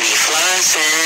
We fly.